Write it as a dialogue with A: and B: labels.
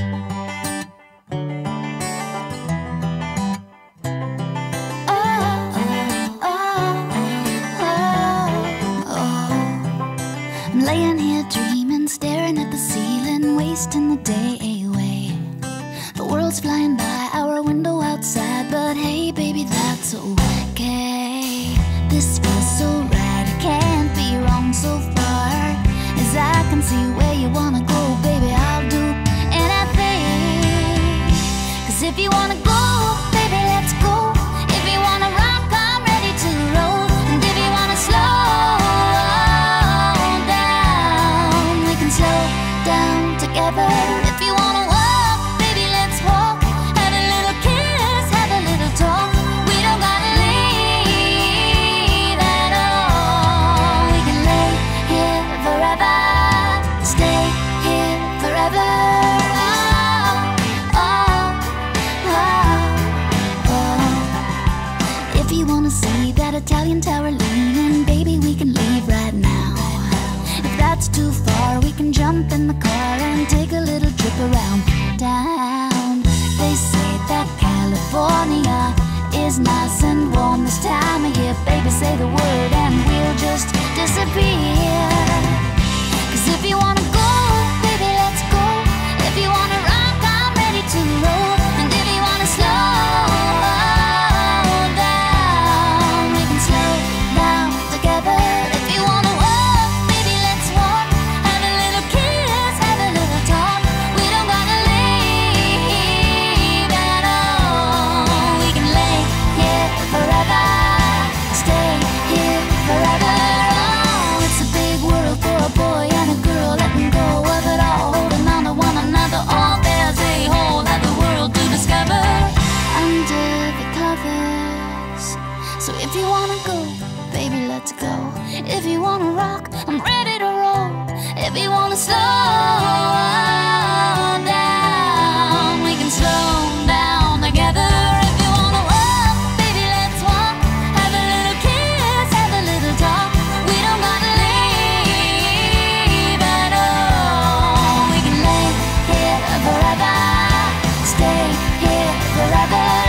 A: I'm laying here dreaming, staring at the ceiling, wasting the day away. The world's flying by, our window outside, but hey, baby, that's okay. This feels so right, it can't be wrong so far. As I can see where you wanna go, baby, if you wanna go, baby, let's go. If you wanna rock, I'm ready to roll. And if you wanna slow down, we can slow down together. Wanna see that Italian tower leaning, baby, we can leave right now. If that's too far, we can jump in the car and take a little trip around town. They say that California is nice and warm this time of year. Baby, say the word and wanna go, baby, let's go. If you wanna rock, I'm ready to roll. If you wanna slow down, we can slow down together. If you wanna walk, baby, let's walk. Have a little kiss, have a little talk. We don't gotta leave at all. We can lay here forever, stay here forever.